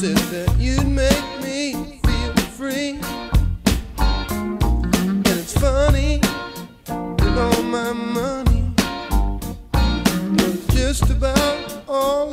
said that you'd make me feel free. And it's funny, with all my money, but it's just about all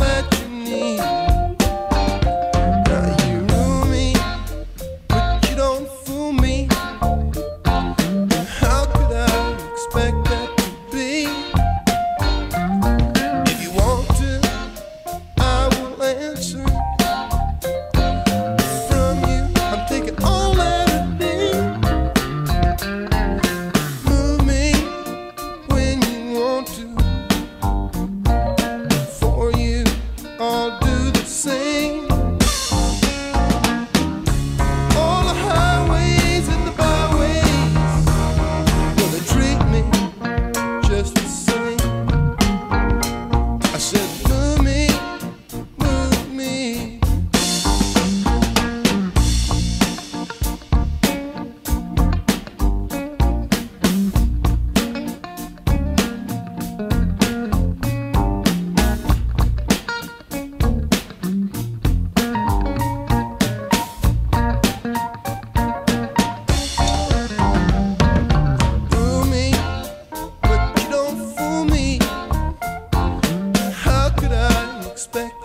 respect